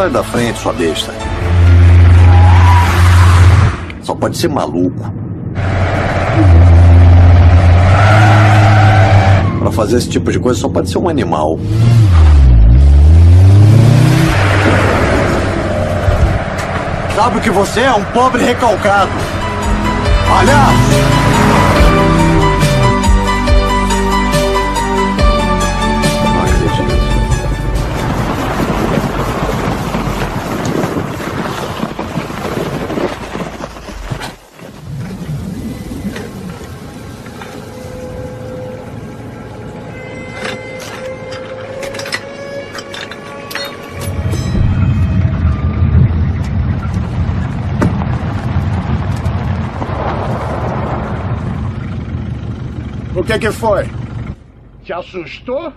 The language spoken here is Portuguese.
Sai da frente, sua besta. Só pode ser maluco. Pra fazer esse tipo de coisa só pode ser um animal. Sabe o que você é? Um pobre recalcado. Palhaço! O que que foi? Te assustou?